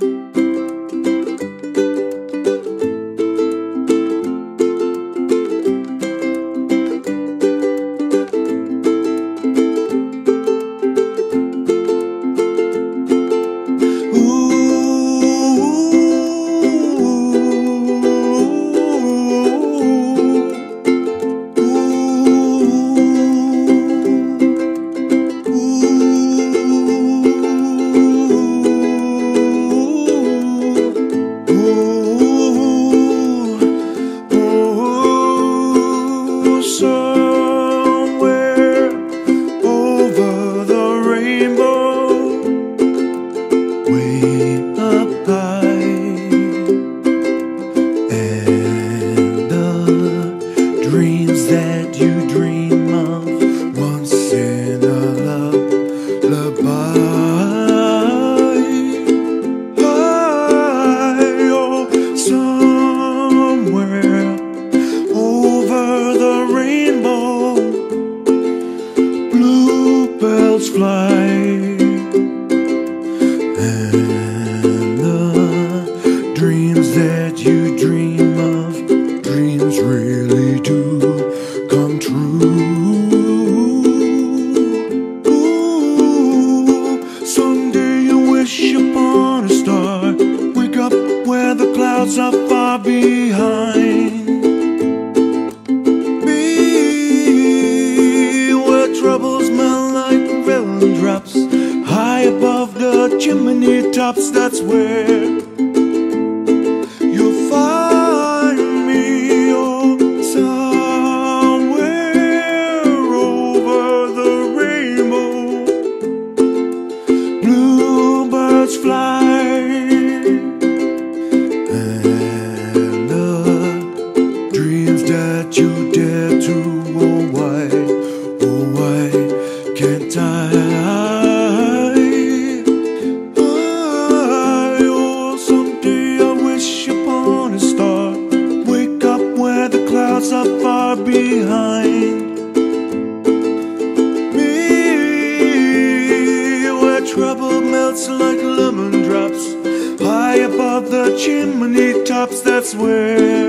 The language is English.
you. fly. And the dreams that you dream of dreams really do come true. Ooh, someday you wish upon a star. Wake up where the clouds are far behind. Be where trouble High above the chimney tops That's where you'll find me Oh, somewhere over the rainbow. Bluebirds fly ones are far behind me, where trouble melts like lemon drops high above the chimney tops. That's where.